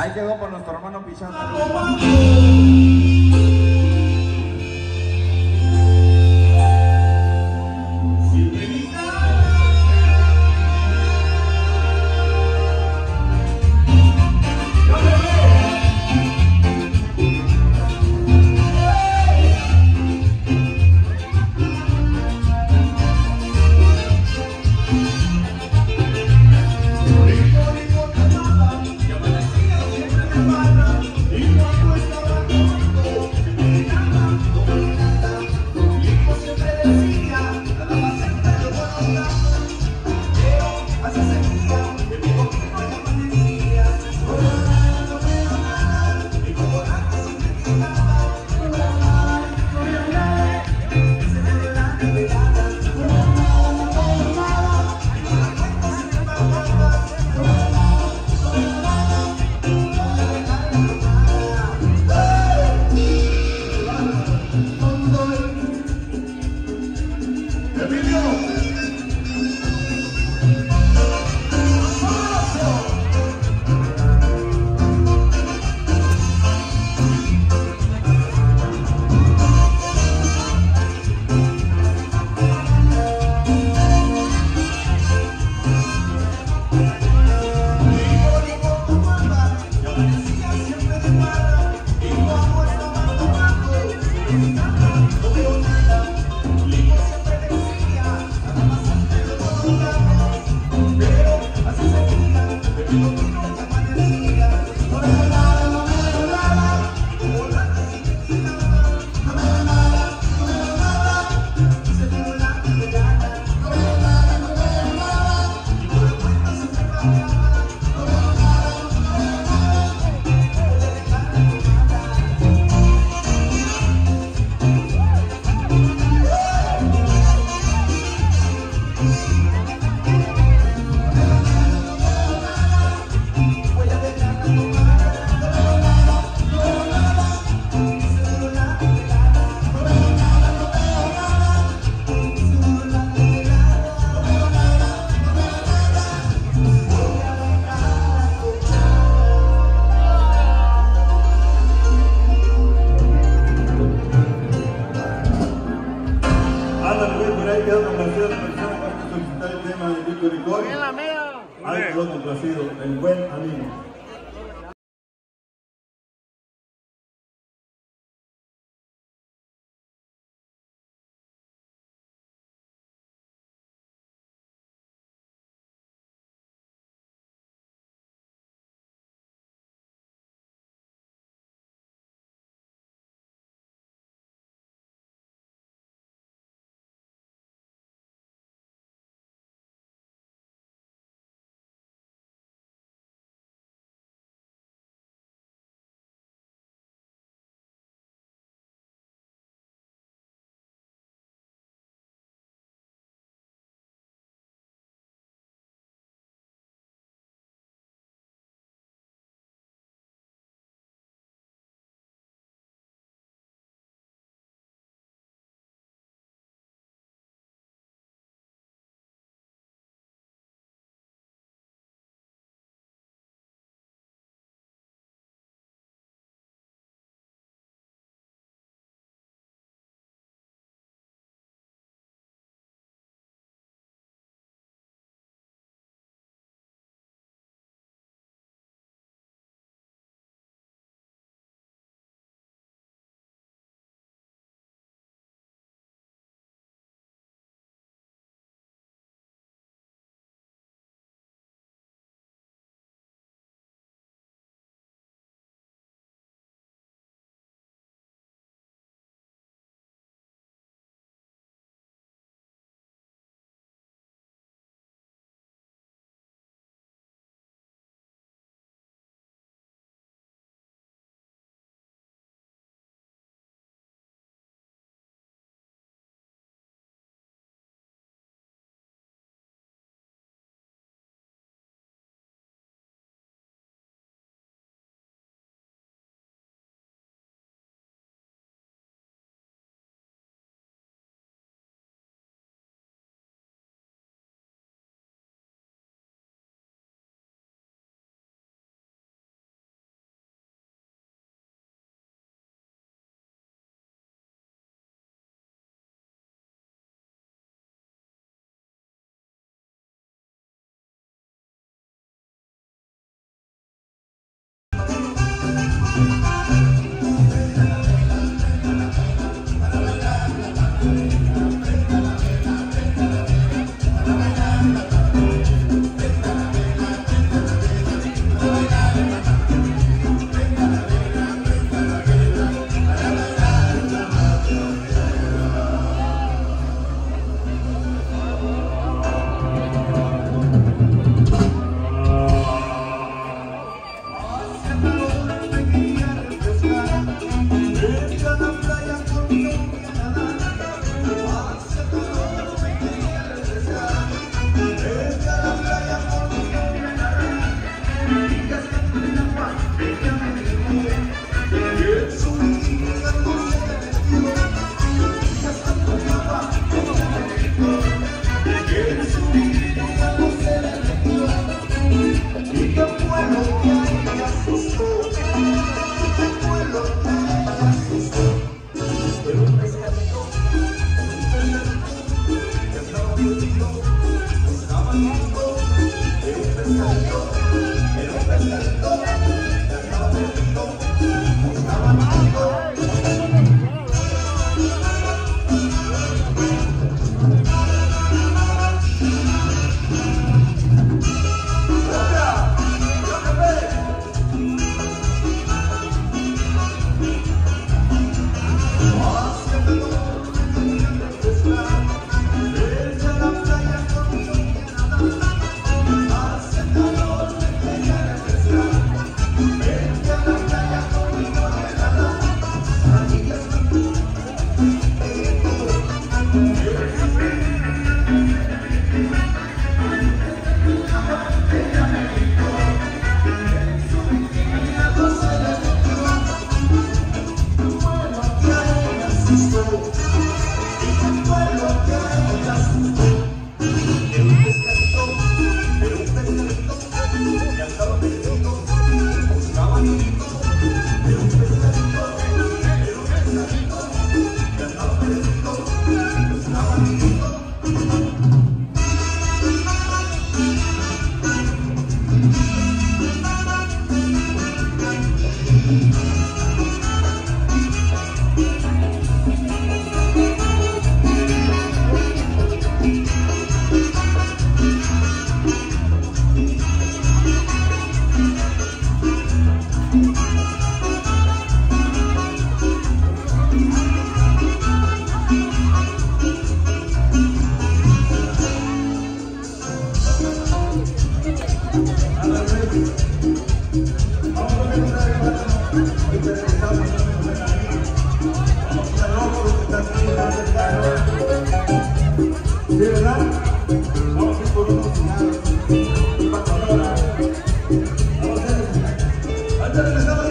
Ahí quedó por nuestro hermano Pichata. Ahí quedó complacido, el buen amigo. De verdad, vamos a. Vamos a